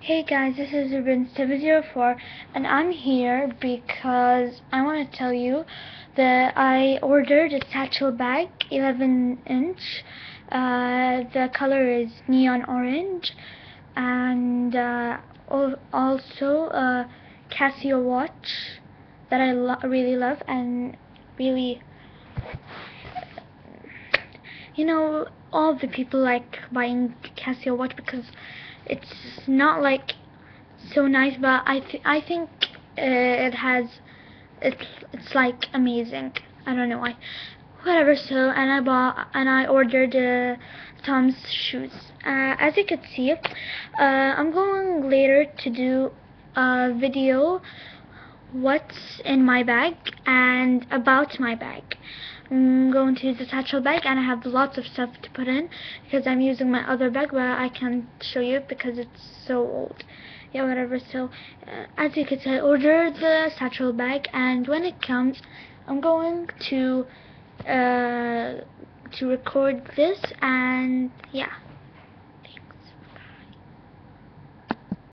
Hey guys, this is ribbon704 and I'm here because I want to tell you that I ordered a satchel bag, 11 inch. Uh, the color is neon orange and uh, also a Casio watch that I lo really love and really you know all the people like buying Casio watch because it's not like so nice, but I th I think uh, it has it's it's like amazing. I don't know why. Whatever. So and I bought and I ordered uh, Tom's shoes. Uh, as you can see, uh, I'm going later to do a video what's in my bag and about my bag. I'm going to use the satchel bag and I have lots of stuff to put in because I'm using my other bag but I can't show you because it's so old. Yeah whatever. So uh, as you can see I ordered the satchel bag and when it comes I'm going to uh, to record this and yeah